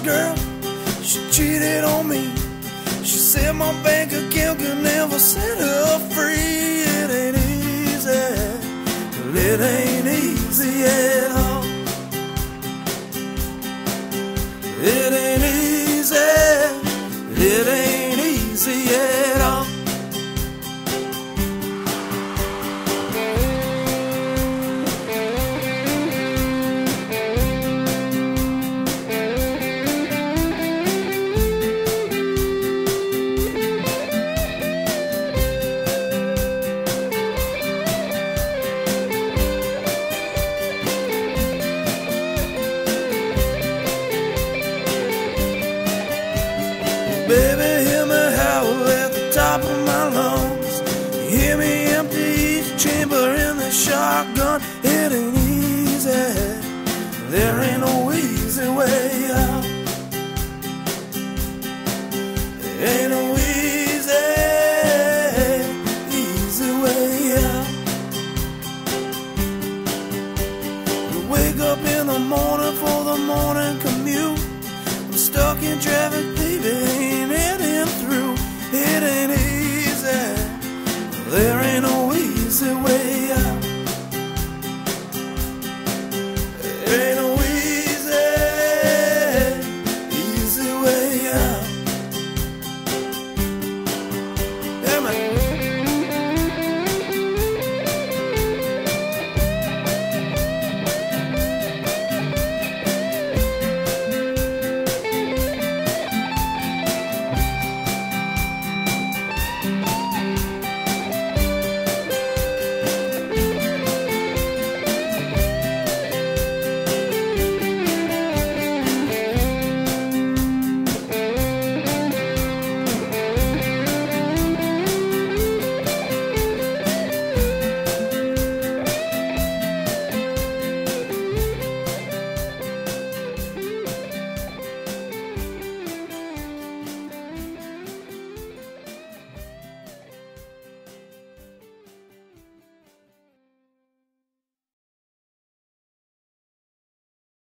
girl. She cheated on me. She said my bank account could never set her free. Baby, hear me howl at the top of my lungs. Hear me empty each chamber in the shotgun. It ain't easy. There ain't no easy way out. Ain't no easy, easy way out. You wake up in the morning for the morning commute. I'm stuck in traffic, There ain't no easy way